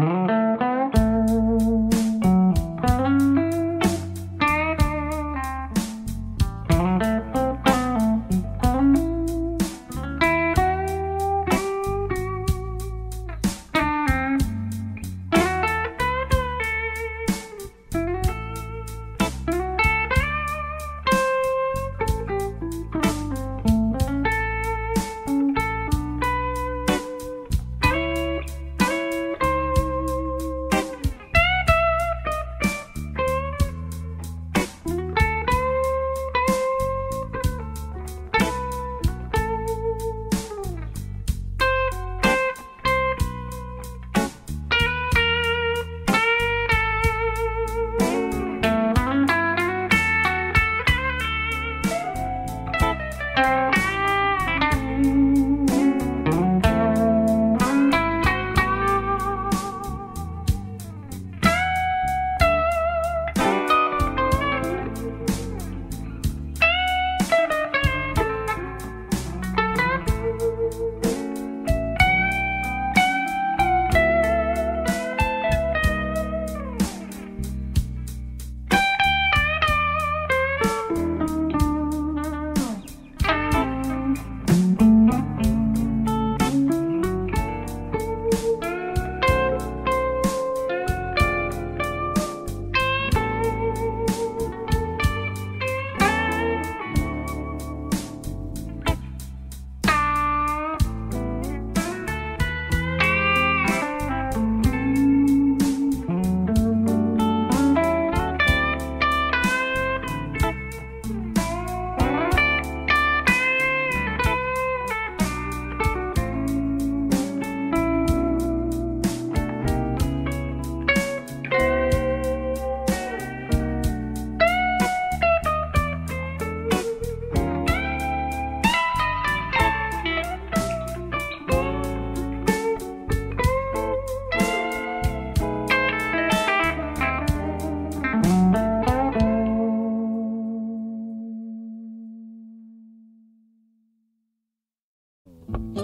Mm-hmm. Mm-hmm.